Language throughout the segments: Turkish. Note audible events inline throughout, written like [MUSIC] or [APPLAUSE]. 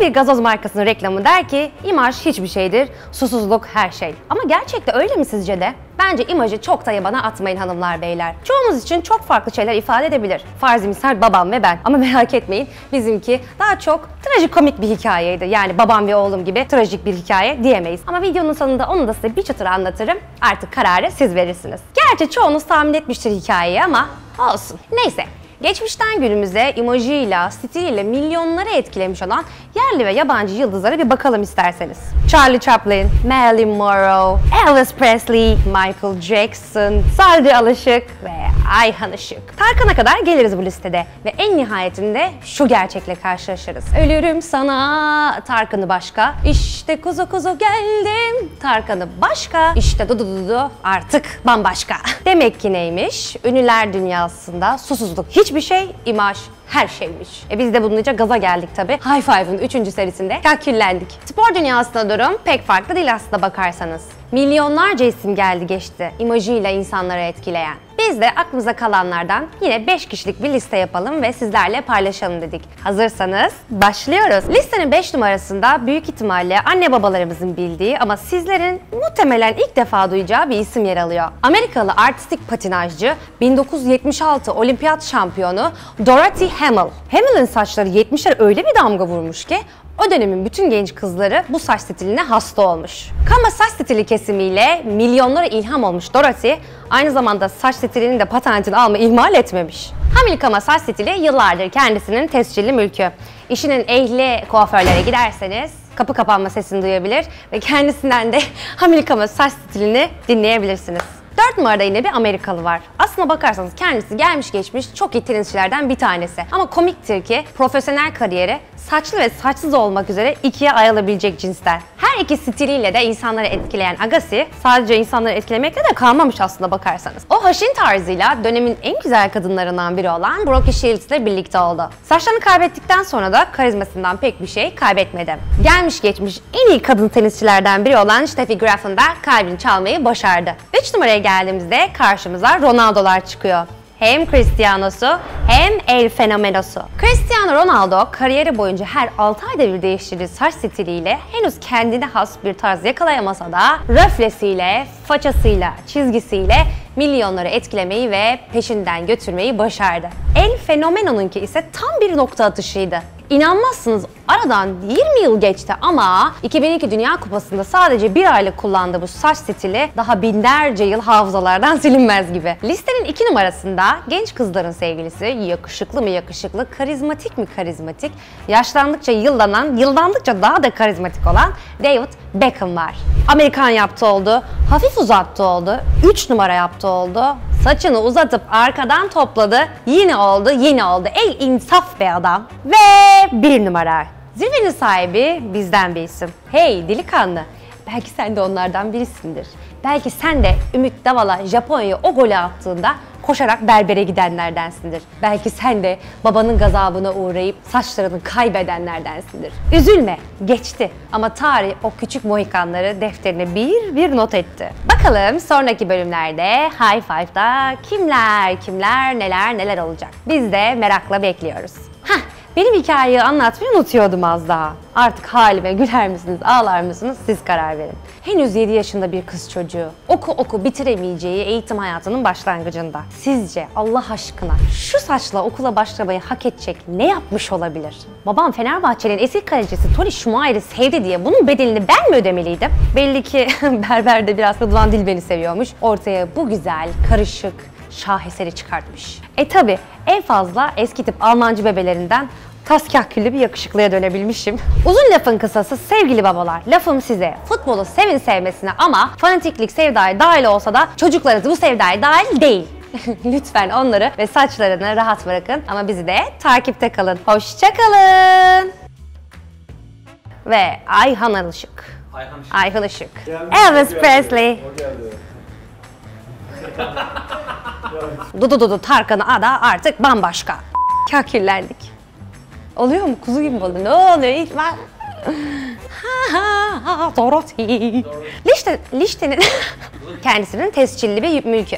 Bir gazoz markasının reklamı der ki imaj hiçbir şeydir, susuzluk her şey. Ama gerçekte öyle mi sizce de? Bence imajı çok da yabana atmayın hanımlar beyler. Çoğumuz için çok farklı şeyler ifade edebilir. Farzi misal babam ve ben. Ama [LAUGHS] merak etmeyin bizimki daha çok trajikomik bir hikayeydi. Yani babam ve oğlum gibi trajik bir hikaye diyemeyiz. Ama videonun sonunda onu da size bir çıtır anlatırım. Artık kararı siz verirsiniz. Gerçi çoğunuz tahmin etmiştir hikayeyi ama olsun. Neyse Geçmişten günümüze imajıyla, stiliyle milyonları etkilemiş olan yerli ve yabancı yıldızlara bir bakalım isterseniz. Charlie Chaplin, Marilyn Monroe, Elvis Presley, Michael Jackson, Sadri Alışık ve Ayhan Işık. Tarkan'a kadar geliriz bu listede ve en nihayetinde şu gerçekle karşılaşırız. Ölürüm sana Tarkan'ı başka, işte kuzu kuzu geldim Tarkan'ı başka, işte dudu dudu artık bambaşka. [LAUGHS] Demek ki neymiş? Ünlüler dünyasında susuzluk hiçbir şey, imaj her şeymiş. E biz de bununca gaza geldik tabi. High Five'ın 3. serisinde kaküllendik. Spor dünyasında durum pek farklı değil aslında bakarsanız. Milyonlarca isim geldi geçti imajıyla insanları etkileyen. Biz de aklımıza kalanlardan yine 5 kişilik bir liste yapalım ve sizlerle paylaşalım dedik. Hazırsanız başlıyoruz. Listenin 5 numarasında büyük ihtimalle anne babalarımızın bildiği ama sizlerin muhtemelen ilk defa duyacağı bir isim yer alıyor. Amerikalı artistik patinajcı 1976 olimpiyat şampiyonu Dorothy Hamill. Hamill'in saçları 70'ler öyle bir damga vurmuş ki o dönemin bütün genç kızları bu saç stiline hasta olmuş. Kama saç stili kesimiyle milyonlara ilham olmuş Dorothy, aynı zamanda saç stilinin de patentini alma ihmal etmemiş. Hamil kama saç stili yıllardır kendisinin tescilli mülkü. İşinin ehli kuaförlere giderseniz kapı kapanma sesini duyabilir ve kendisinden de [LAUGHS] hamil kama saç stilini dinleyebilirsiniz. 4 numarada yine bir Amerikalı var. Aslına bakarsanız kendisi gelmiş geçmiş çok iyi tenisçilerden bir tanesi. Ama komiktir ki profesyonel kariyeri saçlı ve saçsız olmak üzere ikiye ayrılabilecek cinsten. Her iki stiliyle de insanları etkileyen Agassi sadece insanları etkilemekle de kalmamış aslında bakarsanız. O haşin tarzıyla dönemin en güzel kadınlarından biri olan Brooke Shields ile birlikte oldu. Saçlarını kaybettikten sonra da karizmasından pek bir şey kaybetmedi. Gelmiş geçmiş en iyi kadın tenisçilerden biri olan Steffi Graf'ın da kalbini çalmayı başardı. 3 numaraya geldiğimizde karşımıza Ronaldo'lar çıkıyor hem Cristiano'su hem El Fenomenosu. Cristiano Ronaldo kariyeri boyunca her 6 ayda bir değiştirdiği saç stiliyle henüz kendine has bir tarz yakalayamasa da röflesiyle, façasıyla, çizgisiyle milyonları etkilemeyi ve peşinden götürmeyi başardı. El Fenomeno'nunki ise tam bir nokta atışıydı. İnanmazsınız aradan 20 yıl geçti ama 2002 Dünya Kupası'nda sadece bir aylık kullandığı bu saç stili daha binlerce yıl hafızalardan [LAUGHS] silinmez gibi. Listenin 2 numarasında genç kızların sevgilisi yakışıklı mı yakışıklı, karizmatik mi karizmatik, yaşlandıkça yıllanan, yıllandıkça daha da karizmatik olan David Beckham var. Amerikan yaptı oldu, hafif uzattı oldu, 3 numara yaptı oldu, saçını uzatıp arkadan topladı, yine oldu, yine oldu. Ey insaf be adam. Ve bir numara. Zirvenin sahibi bizden bir isim. Hey delikanlı, belki sen de onlardan birisindir. Belki sen de Ümit Davala Japonya'ya o golü attığında koşarak berbere gidenlerdensindir. Belki sen de babanın gazabına uğrayıp saçlarını kaybedenlerdensindir. Üzülme, geçti. Ama tarih o küçük mohikanları defterine bir bir not etti. Bakalım sonraki bölümlerde High Five'da kimler, kimler, neler, neler olacak. Biz de merakla bekliyoruz. Benim hikayeyi anlatmayı unutuyordum az daha. Artık halime güler misiniz, ağlar mısınız siz karar verin. Henüz 7 yaşında bir kız çocuğu. Oku oku bitiremeyeceği eğitim hayatının başlangıcında. Sizce Allah aşkına şu saçla okula başlamayı hak edecek ne yapmış olabilir? Babam Fenerbahçe'nin eski kalecisi Tony Schumacher'i sevdi diye bunun bedelini ben mi ödemeliydim? Belli ki [LAUGHS] berber de biraz Rıdvan Dilben'i seviyormuş. Ortaya bu güzel, karışık, şaheseri çıkartmış. E tabi en fazla eski tip Almancı bebelerinden tas kahküllü bir yakışıklıya dönebilmişim. Uzun lafın kısası sevgili babalar, lafım size futbolu sevin sevmesine ama fanatiklik sevdaya dahil olsa da çocuklarınız bu sevdaya dahil değil. [LAUGHS] Lütfen onları ve saçlarını rahat bırakın ama bizi de takipte kalın. Hoşçakalın. Ve Ayhan Işık. Ayhan Işık. Ayhan Işık. Elvis Presley. O geldi. [LAUGHS] Dudu Dudu Tarkan'ı ada artık bambaşka. Kaküllendik. Oluyor mu? Kuzu gibi mi? Ne oluyor? Hiç ben... Ha ha ha Dorothy. Liste, listenin [LAUGHS] kendisinin tescilli bir mülkü.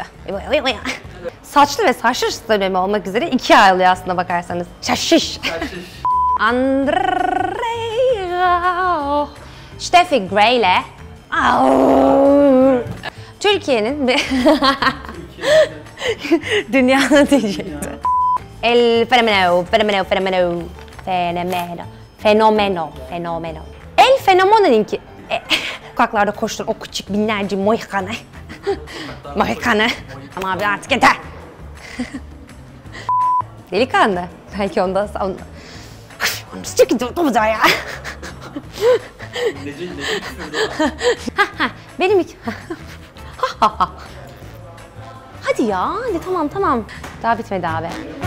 Saçlı ve saçsız dönemi olmak üzere ikiye ayrılıyor aslında bakarsanız. Şaşış. Au. Steffi Gray ile. Türkiye'nin [LAUGHS] [LAUGHS] dünyanın diyecekti. El fenomeno, fenomeno, fenomeno, fenomeno, fenomeno, fenomeno. El fenomenonun ki... E, [LAUGHS] sokaklarda koştur o küçük binlerce Mohikane. [LAUGHS] Mohikane. Ama abi artık yeter. Delikanlı. Belki onda... onda. Onu sıcak gidiyor ya. Benim iki... Hadi ya, hadi tamam tamam. Daha bitmedi abi.